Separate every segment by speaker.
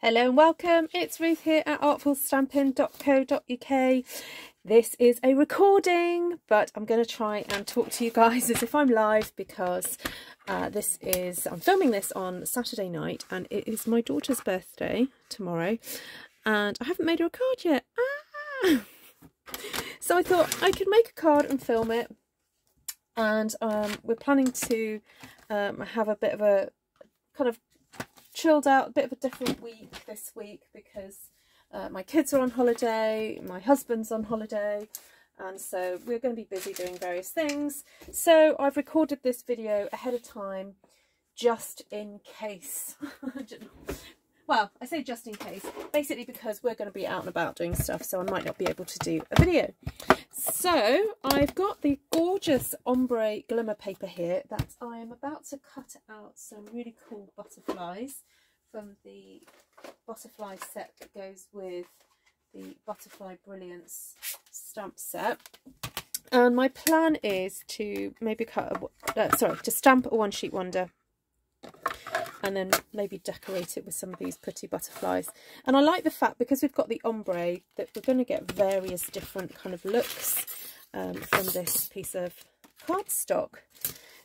Speaker 1: Hello and welcome. It's Ruth here at artfulstampin.co.uk. This is a recording, but I'm going to try and talk to you guys as if I'm live because uh, this is, I'm filming this on Saturday night and it is my daughter's birthday tomorrow and I haven't made her a card yet. Ah! So I thought I could make a card and film it and um, we're planning to um, have a bit of a kind of chilled out, a bit of a different week this week because uh, my kids are on holiday, my husband's on holiday, and so we're going to be busy doing various things. So I've recorded this video ahead of time just in case. well, I say just in case, basically because we're going to be out and about doing stuff, so I might not be able to do a video. So I've got the gorgeous ombre glimmer paper here that I am about to cut out some really cool butterflies from the butterfly set that goes with the Butterfly Brilliance stamp set. And my plan is to maybe cut, a, uh, sorry, to stamp a one sheet wonder and then maybe decorate it with some of these pretty butterflies. And I like the fact, because we've got the ombre, that we're going to get various different kind of looks um, from this piece of cardstock.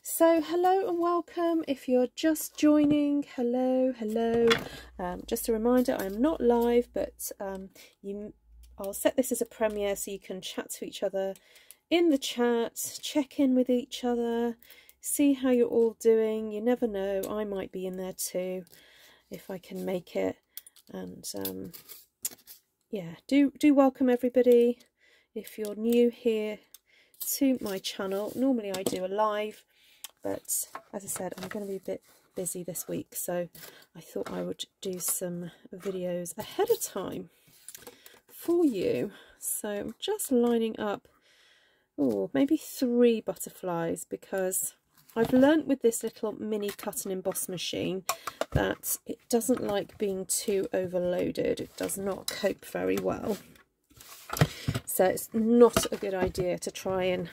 Speaker 1: So hello and welcome. If you're just joining, hello, hello. Um, just a reminder, I'm not live, but um, you, I'll set this as a premiere so you can chat to each other in the chat, check in with each other, see how you're all doing. You never know, I might be in there too if I can make it. And um, yeah, do, do welcome everybody. If you're new here to my channel, normally I do a live, but as I said, I'm going to be a bit busy this week, so I thought I would do some videos ahead of time for you. So I'm just lining up, oh, maybe three butterflies because I've learnt with this little mini cut and emboss machine that it doesn't like being too overloaded. It does not cope very well. So it's not a good idea to try and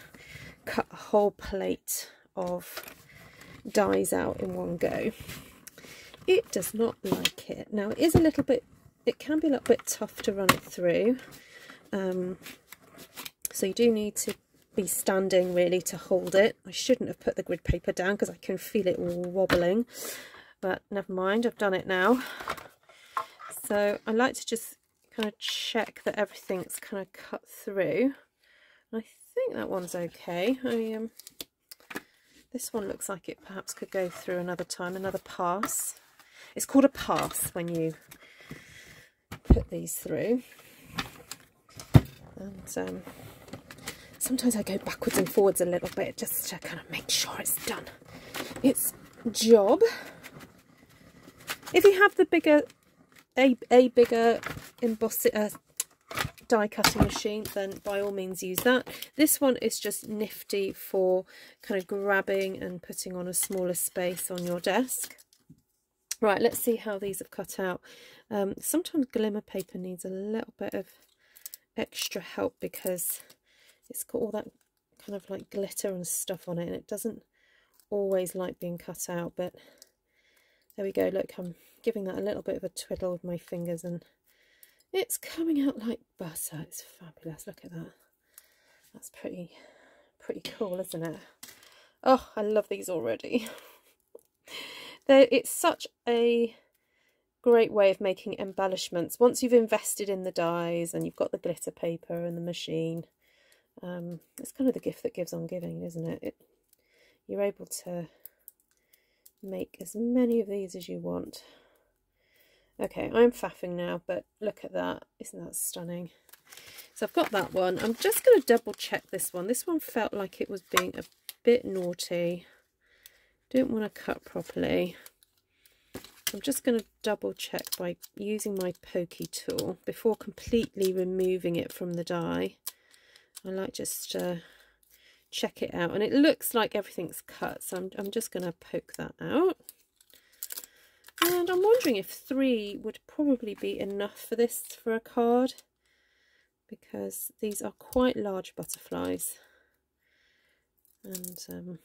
Speaker 1: cut a whole plate of dies out in one go. It does not like it. Now it is a little bit, it can be a little bit tough to run it through. Um, so you do need to be standing really to hold it. I shouldn't have put the grid paper down because I can feel it wobbling. But never mind, I've done it now. So I like to just kind of check that everything's kind of cut through. I think that one's okay. I um, This one looks like it perhaps could go through another time, another pass. It's called a pass when you put these through. And um, sometimes I go backwards and forwards a little bit just to kind of make sure it's done its job. If you have the bigger, a, a bigger emboss, uh, die cutting machine, then by all means use that. This one is just nifty for kind of grabbing and putting on a smaller space on your desk. Right, let's see how these have cut out. Um, sometimes glimmer paper needs a little bit of extra help because it's got all that kind of like glitter and stuff on it and it doesn't always like being cut out but there we go look I'm giving that a little bit of a twiddle with my fingers and it's coming out like butter. It's fabulous. Look at that. That's pretty pretty cool isn't it? Oh I love these already. It's such a great way of making embellishments. Once you've invested in the dies and you've got the glitter paper and the machine um, it's kind of the gift that gives on giving, isn't it? it? You're able to make as many of these as you want. Okay, I'm faffing now, but look at that. Isn't that stunning? So I've got that one. I'm just going to double check this one. This one felt like it was being a bit naughty. Didn't want to cut properly. I'm just going to double check by using my pokey tool before completely removing it from the die. I like just uh, check it out. And it looks like everything's cut so I'm, I'm just going to poke that out. And I'm wondering if three would probably be enough for this for a card because these are quite large butterflies. And um,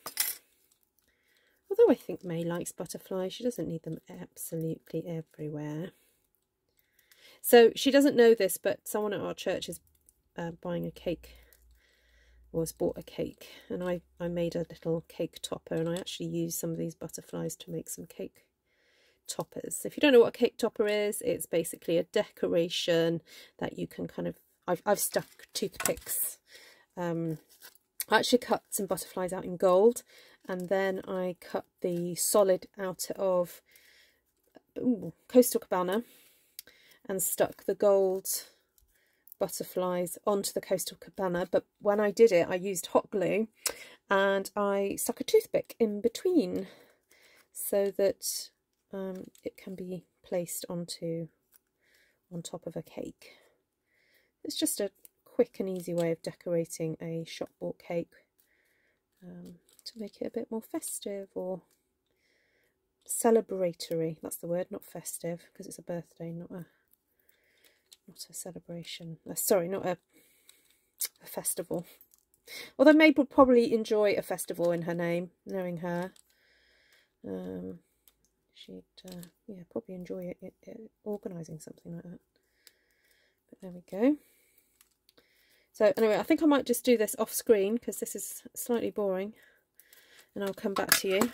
Speaker 1: although I think May likes butterflies she doesn't need them absolutely everywhere. So she doesn't know this, but someone at our church is uh, buying a cake was bought a cake and I, I made a little cake topper and I actually used some of these butterflies to make some cake toppers. If you don't know what a cake topper is, it's basically a decoration that you can kind of, I've, I've stuck toothpicks. Um, I actually cut some butterflies out in gold and then I cut the solid out of ooh, Coastal Cabana and stuck the gold butterflies onto the Coastal Cabana, but when I did it, I used hot glue and I stuck a toothpick in between so that um, it can be placed onto on top of a cake. It's just a quick and easy way of decorating a shop bought cake um, to make it a bit more festive or celebratory. That's the word, not festive, because it's a birthday, not a not a celebration. Uh, sorry, not a, a festival. Although Maeve would probably enjoy a festival in her name, knowing her. Um, she'd, uh, yeah, probably enjoy it, it, it, organising something like that. But there we go. So anyway, I think I might just do this off screen because this is slightly boring. And I'll come back to you.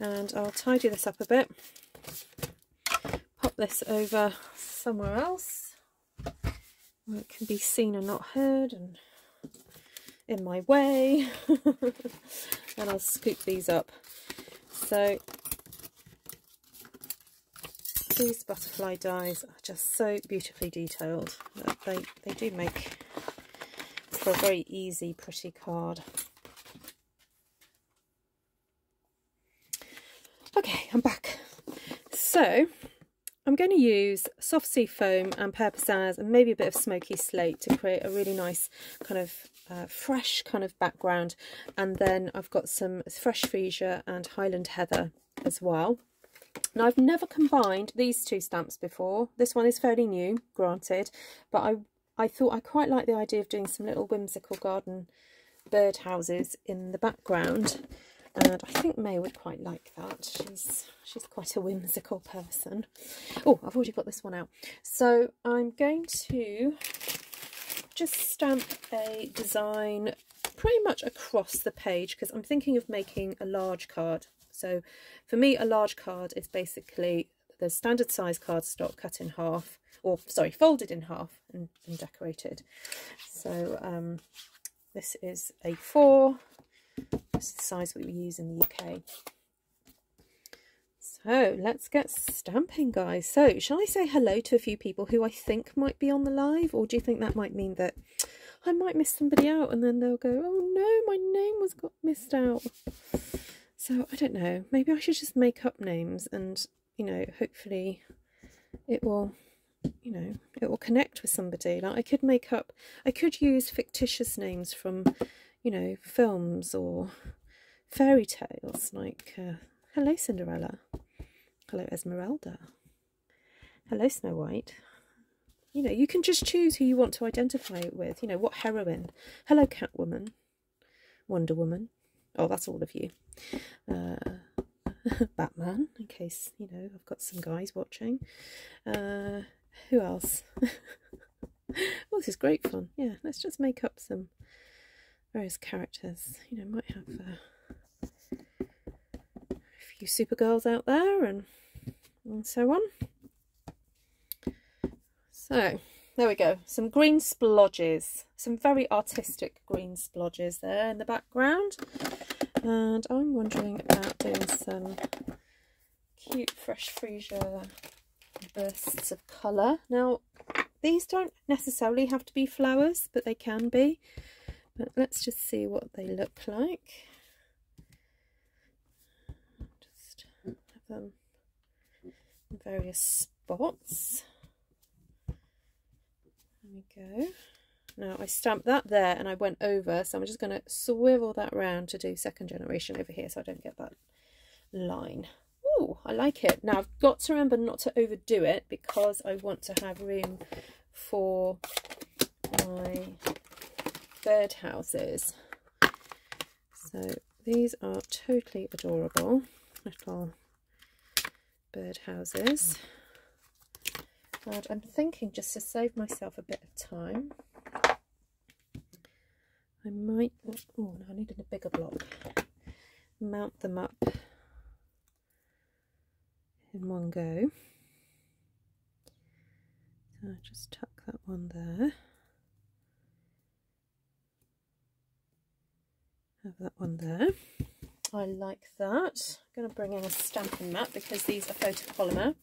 Speaker 1: And I'll tidy this up a bit. Pop this over somewhere else where it can be seen and not heard and in my way. And I'll scoop these up. So these butterfly dies are just so beautifully detailed that they, they do make for a very easy pretty card. Okay I'm back. So I'm going to use soft sea foam and pear pizzazz and maybe a bit of smoky slate to create a really nice kind of uh, fresh kind of background. And then I've got some fresh freesia and Highland heather as well. Now I've never combined these two stamps before. This one is fairly new, granted, but I, I thought I quite like the idea of doing some little whimsical garden bird houses in the background and I think May would quite like that. She's she's quite a whimsical person. Oh, I've already got this one out. So I'm going to just stamp a design pretty much across the page because I'm thinking of making a large card. So for me, a large card is basically the standard size cardstock cut in half, or sorry, folded in half and, and decorated. So um, this is A4 that's the size we use in the UK. So let's get stamping, guys. So shall I say hello to a few people who I think might be on the live? Or do you think that might mean that I might miss somebody out and then they'll go, oh no, my name was got missed out. So I don't know. Maybe I should just make up names and, you know, hopefully it will, you know, it will connect with somebody. Like I could make up, I could use fictitious names from you know, films or fairy tales like uh, Hello Cinderella, Hello Esmeralda, Hello Snow White. You know, you can just choose who you want to identify with. You know, what heroine? Hello Catwoman, Wonder Woman. Oh, that's all of you. Uh, Batman, in case, you know, I've got some guys watching. Uh, who else? oh, this is great fun. Yeah, let's just make up some various characters. You know, might have uh, a few Supergirls out there and, and so on. So, there we go. Some green splodges. Some very artistic green splodges there in the background. And I'm wondering about doing some cute fresh freesia bursts of colour. Now, these don't necessarily have to be flowers, but they can be. But let's just see what they look like. Just have them in various spots. There we go. Now I stamped that there and I went over, so I'm just going to swivel that round to do second generation over here so I don't get that line. Oh, I like it. Now I've got to remember not to overdo it because I want to have room for my birdhouses. So these are totally adorable little birdhouses. And I'm thinking just to save myself a bit of time, I might, oh I needed a bigger block, mount them up in one go. So just tuck that one there. Have that one there. I like that. I'm going to bring in a stamping mat because these are photopolymer.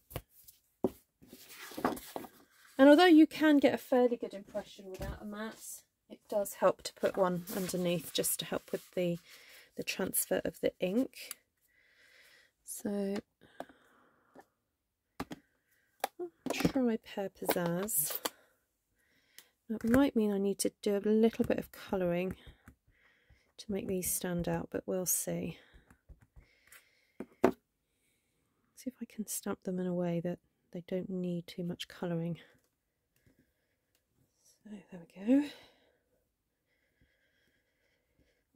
Speaker 1: And although you can get a fairly good impression without a mat, it does help to put one underneath just to help with the, the transfer of the ink. So try Pear Pizzazz. That might mean I need to do a little bit of colouring to make these stand out, but we'll see. See if I can stamp them in a way that they don't need too much colouring. So there we go.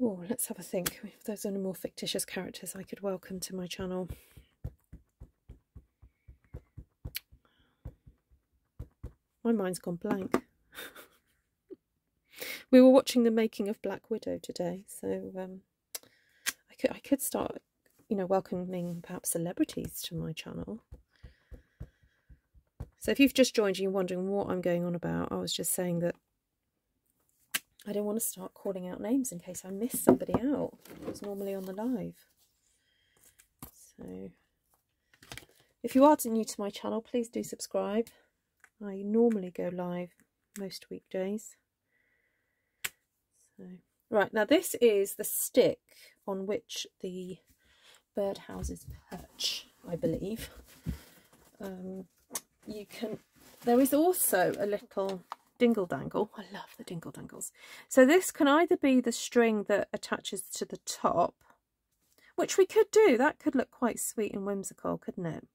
Speaker 1: Oh, let's have a think. If there's any more fictitious characters I could welcome to my channel. My mind's gone blank. we were watching the making of Black Widow today, so um, I could I could start, you know, welcoming perhaps celebrities to my channel. So if you've just joined and you're wondering what I'm going on about, I was just saying that I don't want to start calling out names in case I miss somebody out who's normally on the live. So if you are new to my channel, please do subscribe. I normally go live most weekdays. Right, now this is the stick on which the birdhouses perch, I believe. Um, you can, there is also a little dingle dangle. I love the dingle dangles. So this can either be the string that attaches to the top, which we could do. That could look quite sweet and whimsical, couldn't it?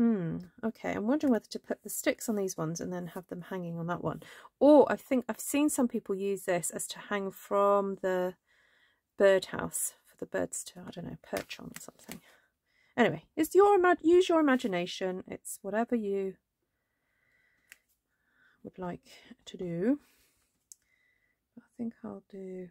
Speaker 1: Hmm, okay, I'm wondering whether to put the sticks on these ones and then have them hanging on that one. Or I think I've seen some people use this as to hang from the birdhouse for the birds to, I don't know, perch on or something. Anyway, it's your use your imagination. It's whatever you would like to do. I think I'll do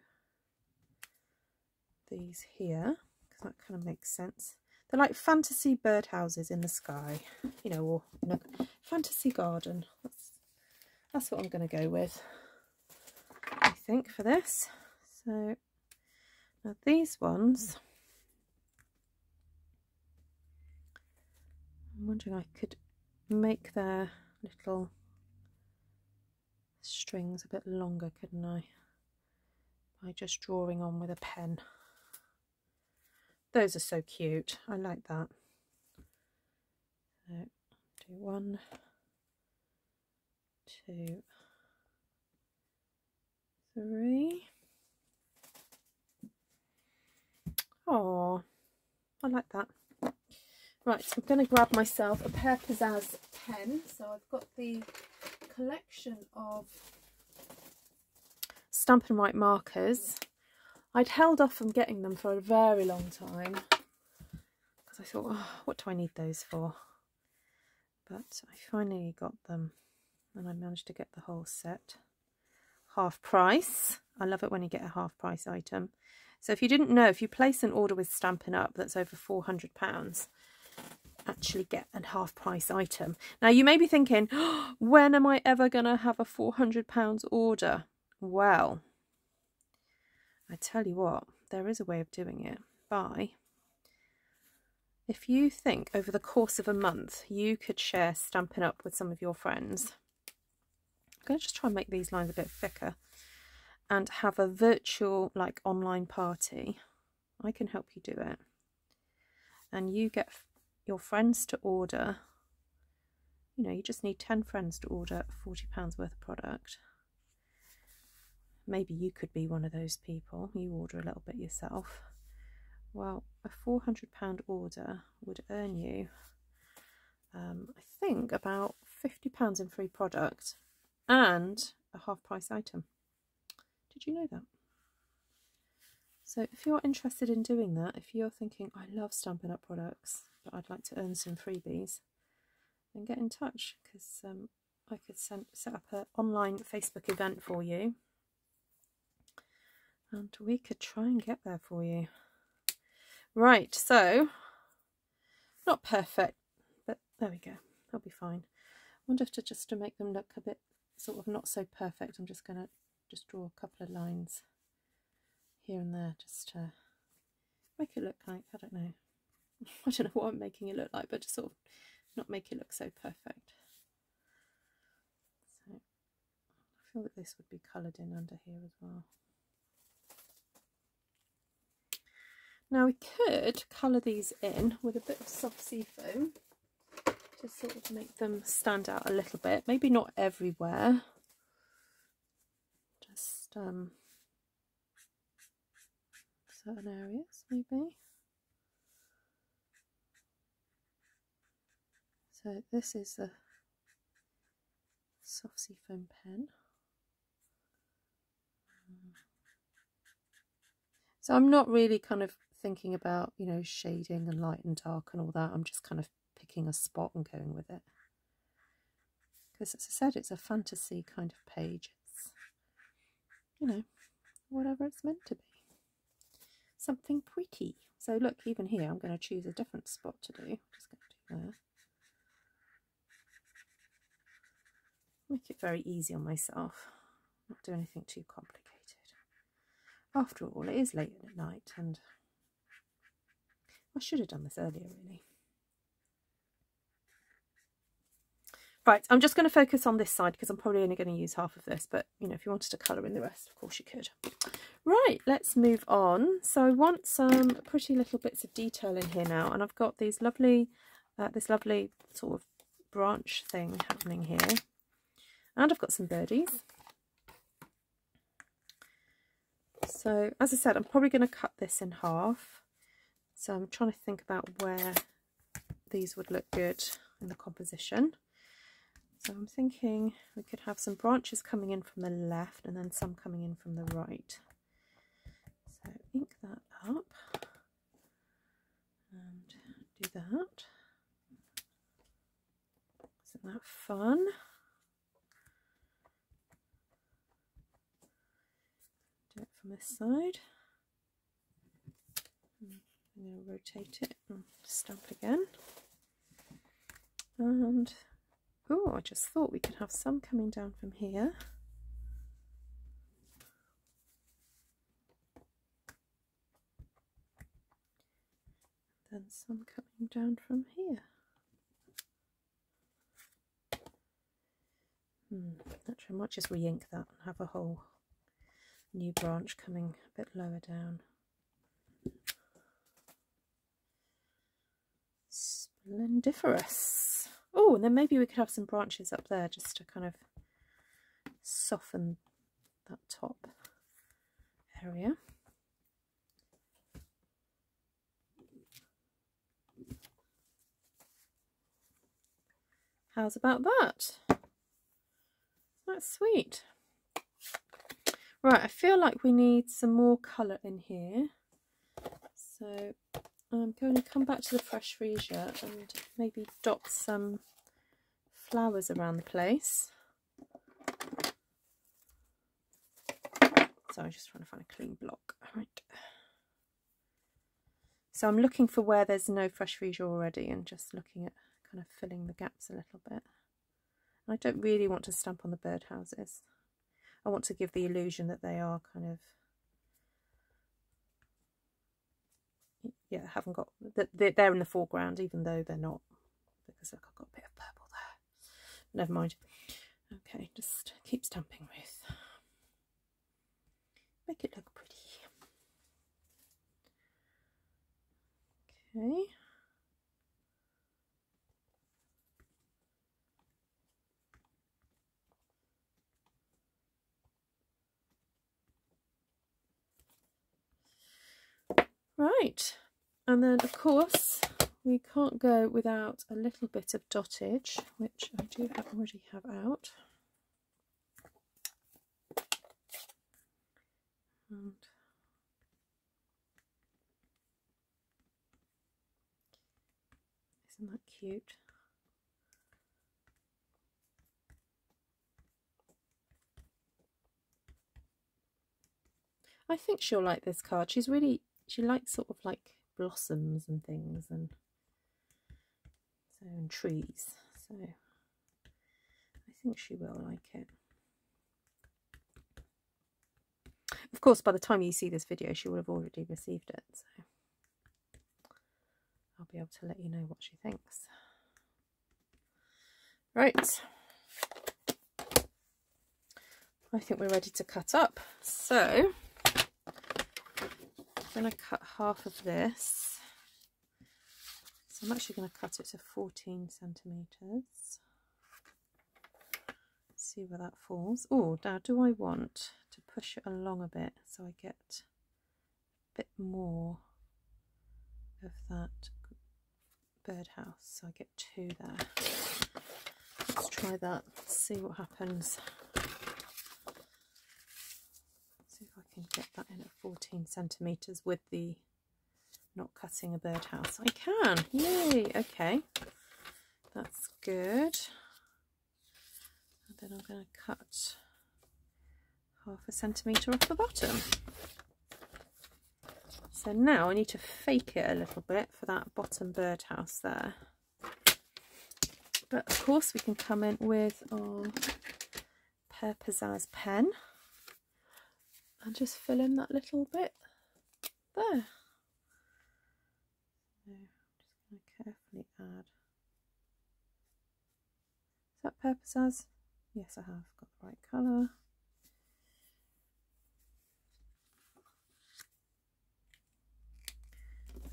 Speaker 1: these here because that kind of makes sense. They're like fantasy birdhouses in the sky, you know, or a fantasy garden. That's, that's what I'm going to go with, I think, for this. So now these ones, I'm wondering I could make their little strings a bit longer, couldn't I? By just drawing on with a pen. Those are so cute. I like that. So, do one, two, three. Oh, I like that. Right, so I'm going to grab myself a Pear Pizzazz pen. So I've got the collection of Stampin' Write markers I'd held off from getting them for a very long time because I thought, oh, what do I need those for? But I finally got them and I managed to get the whole set. Half price. I love it when you get a half price item. So if you didn't know, if you place an order with Stampin' Up that's over £400, actually get a half price item. Now you may be thinking, oh, when am I ever going to have a £400 order? Well, I tell you what, there is a way of doing it by if you think over the course of a month you could share Stampin' Up with some of your friends. I'm going to just try and make these lines a bit thicker and have a virtual like online party. I can help you do it. And you get your friends to order, you know, you just need 10 friends to order £40 worth of product maybe you could be one of those people, you order a little bit yourself. Well, a £400 order would earn you, um, I think, about £50 in free product and a half price item. Did you know that? So if you're interested in doing that, if you're thinking, I love Stampin' Up products, but I'd like to earn some freebies, then get in touch because um, I could send, set up an online Facebook event for you and we could try and get there for you. Right, so not perfect, but there we go. That'll be fine. I wonder if to just to make them look a bit sort of not so perfect, I'm just going to just draw a couple of lines here and there just to make it look like, I don't know, I don't know what I'm making it look like, but just sort of not make it look so perfect. So I feel that this would be coloured in under here as well. Now we could colour these in with a bit of soft sea foam to sort of make them stand out a little bit. Maybe not everywhere. Just um, certain areas maybe. So this is the soft sea foam pen. So I'm not really kind of thinking about, you know, shading and light and dark and all that. I'm just kind of picking a spot and going with it. Because as I said, it's a fantasy kind of page. It's, you know, whatever it's meant to be. Something pretty. So look, even here, I'm going to choose a different spot to do. I'm just going to do there. Make it very easy on myself. Not do anything too complicated. After all, it is late at night and I should have done this earlier, really. Right, I'm just going to focus on this side because I'm probably only going to use half of this, but you know, if you wanted to colour in the rest, of course you could. Right, let's move on. So I want some pretty little bits of detail in here now, and I've got these lovely, uh, this lovely sort of branch thing happening here. And I've got some birdies. So as I said, I'm probably going to cut this in half so I'm trying to think about where these would look good in the composition. So I'm thinking we could have some branches coming in from the left and then some coming in from the right. So ink that up and do that. Isn't that fun? Do it from this side. I'm going to rotate it and stamp again. And, oh, I just thought we could have some coming down from here. Then some coming down from here. Hmm, actually, I might just re-ink that and have a whole new branch coming a bit lower down. Splendiferous. Oh, and then maybe we could have some branches up there just to kind of soften that top area. How's about that? That's sweet. Right, I feel like we need some more colour in here. So I'm going to come back to the fresh freesia and maybe dot some flowers around the place. So I'm just trying to find a clean block. Right. So I'm looking for where there's no fresh freesia already and just looking at kind of filling the gaps a little bit. I don't really want to stamp on the birdhouses. I want to give the illusion that they are kind of yeah, haven't got they're, they're in the foreground even though they're not because look, I've got a bit of purple there. Never mind. Okay, just keep stamping, Ruth. Make it look pretty. Okay. Right, and then, of course, we can't go without a little bit of dotage, which I do have already have out. And isn't that cute? I think she'll like this card. She's really, she likes sort of like blossoms and things and so and trees. So I think she will like it. Of course, by the time you see this video, she will have already received it. So I'll be able to let you know what she thinks. Right. I think we're ready to cut up. So going to cut half of this. So I'm actually going to cut it to 14 centimetres. See where that falls. Oh, now do I want to push it along a bit so I get a bit more of that birdhouse. So I get two there. Let's try that, see what happens. See if I can get that in at 14 centimetres with the not cutting a birdhouse. I can, yay, okay. That's good. And then I'm going to cut half a centimetre off the bottom. So now I need to fake it a little bit for that bottom birdhouse there. But of course we can come in with our Pear Pizzazz pen and just fill in that little bit there. So I'm just going to carefully add. Is that purpose Pizzazz? Yes, I have got the right colour.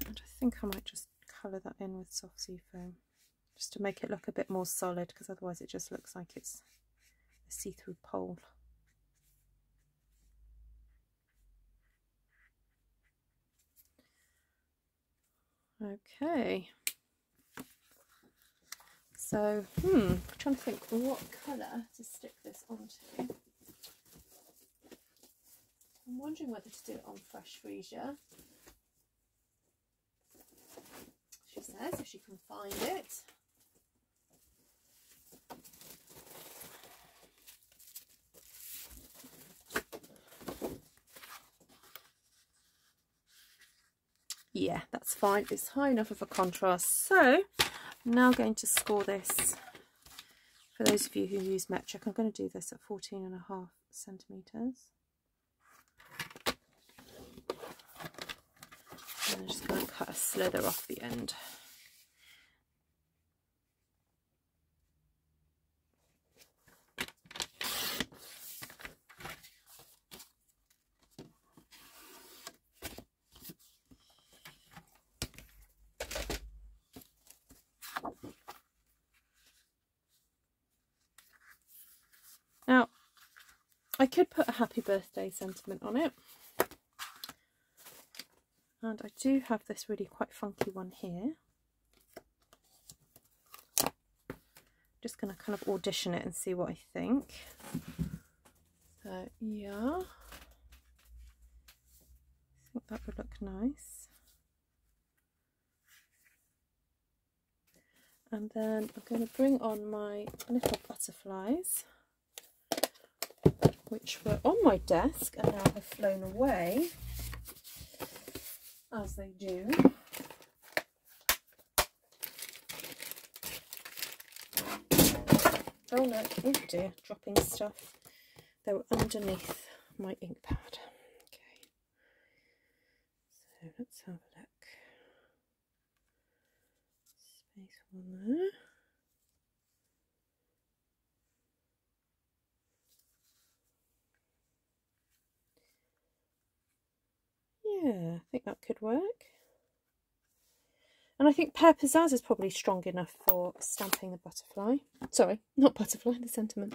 Speaker 1: And I think I might just colour that in with soft sea foam just to make it look a bit more solid because otherwise it just looks like it's a see-through pole. Okay. So, hmm, I'm trying to think what colour to stick this onto. I'm wondering whether to do it on fresh freesia she says, if she can find it. Yeah, that's fine. It's high enough of a contrast. So I'm now going to score this. For those of you who use metric, I'm going to do this at 14 and a half centimetres. And I'm just going to cut a slither off the end. Now, I could put a happy birthday sentiment on it. And I do have this really quite funky one here. Just going to kind of audition it and see what I think. So yeah. I think that would look nice. And then I'm going to bring on my little butterflies which were on my desk and now have flown away as they do. Oh no, oh dear, dropping stuff. They were underneath my ink pad. Okay, so let's have a look. Space one there. Yeah, I think that could work. And I think Pear Pizzazz is probably strong enough for stamping the butterfly. Sorry, not butterfly, the sentiment.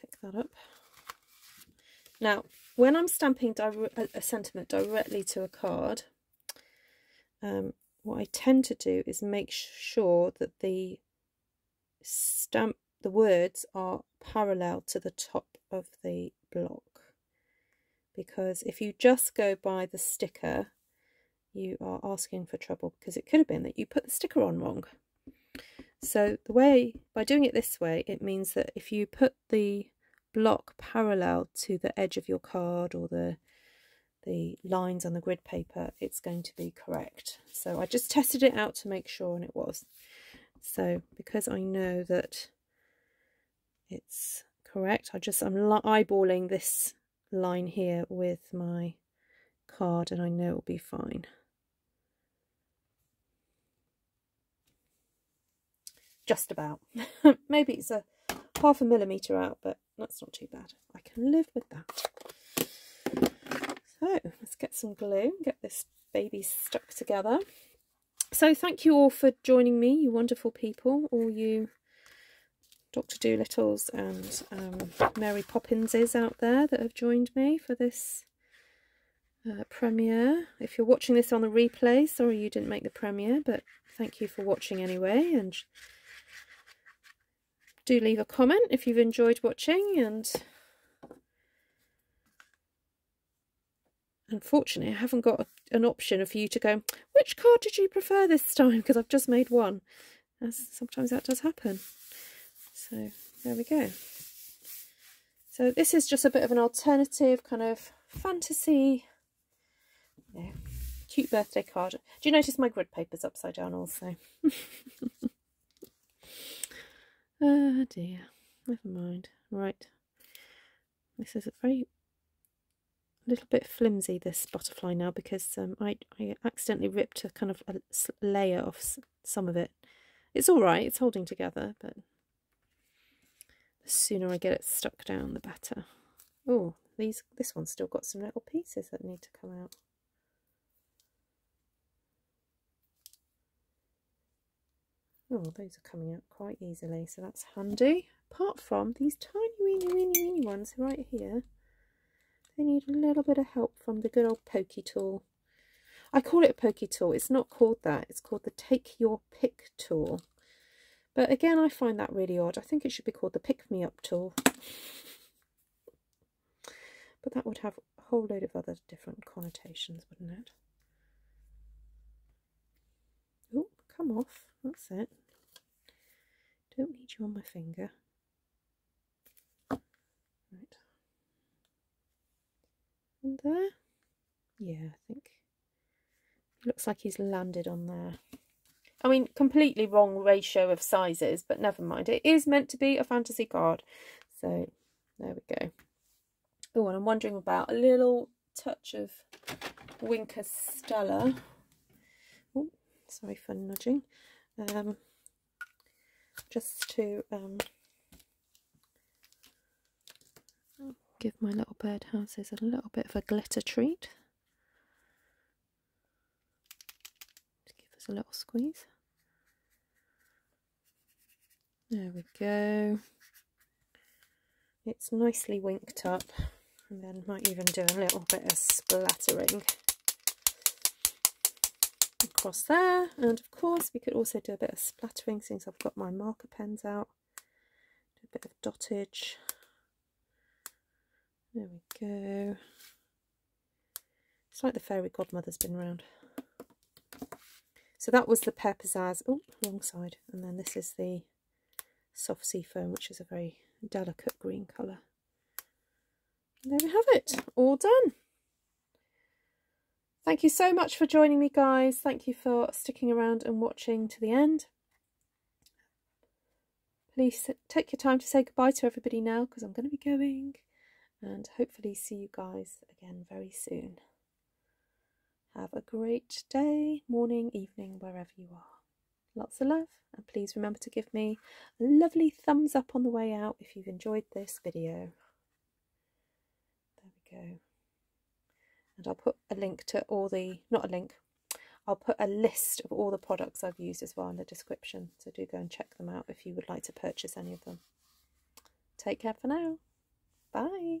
Speaker 1: Pick that up. Now, when I'm stamping a sentiment directly to a card, um, what I tend to do is make sure that the stamp the words are parallel to the top of the block because if you just go by the sticker you are asking for trouble because it could have been that you put the sticker on wrong So the way, by doing it this way, it means that if you put the block parallel to the edge of your card or the the lines on the grid paper, it's going to be correct. So I just tested it out to make sure and it was. So because I know that it's correct, I just, I'm eyeballing this line here with my card and I know it'll be fine. Just about. Maybe it's a half a millimetre out, but that's not too bad. I can live with that. So let's get some glue, get this baby stuck together. So thank you all for joining me, you wonderful people, all you Dr. Dolittles and um, Mary Poppinses out there that have joined me for this uh, premiere. If you're watching this on the replay, sorry you didn't make the premiere, but thank you for watching anyway. And do leave a comment if you've enjoyed watching and unfortunately I haven't got an option for you to go which card did you prefer this time because I've just made one as sometimes that does happen so there we go. So this is just a bit of an alternative kind of fantasy. Cute birthday card. Do you notice my grid paper's upside down also? Oh dear, never mind. Right, this is a very little bit flimsy this butterfly now because um, I, I accidentally ripped a kind of a layer off some of it. It's all right, it's holding together, but the sooner I get it stuck down, the better. Oh, these this one's still got some little pieces that need to come out. Oh, those are coming out quite easily, so that's handy. Apart from these tiny, weeny, weeny, weeny ones right here, they need a little bit of help from the good old pokey tool. I call it a pokey tool. It's not called that. It's called the Take Your Pick tool. But again, I find that really odd. I think it should be called the Pick Me Up tool. But that would have a whole load of other different connotations, wouldn't it? Oh, come off. That's it. Don't need you on my finger. Right. And there. Yeah, I think. Looks like he's landed on there. I mean, completely wrong ratio of sizes, but never mind. It is meant to be a fantasy card. So, there we go. Oh, and I'm wondering about a little touch of Wink of Stella. Oh, sorry for nudging um, just to um, give my little birdhouses a little bit of a glitter treat. A little squeeze. There we go. It's nicely winked up. And then might even do a little bit of splattering across there. And of course we could also do a bit of splattering since I've got my marker pens out. Do a bit of dottage. There we go. It's like the fairy godmother's been around so that was the Pizzazz oh wrong side and then this is the soft sea foam which is a very delicate green colour there we have it all done Thank you so much for joining me, guys. Thank you for sticking around and watching to the end. Please take your time to say goodbye to everybody now because I'm going to be going and hopefully see you guys again very soon. Have a great day, morning, evening, wherever you are. Lots of love and please remember to give me a lovely thumbs up on the way out if you've enjoyed this video. There we go and I'll put a link to all the, not a link, I'll put a list of all the products I've used as well in the description. So do go and check them out if you would like to purchase any of them. Take care for now. Bye.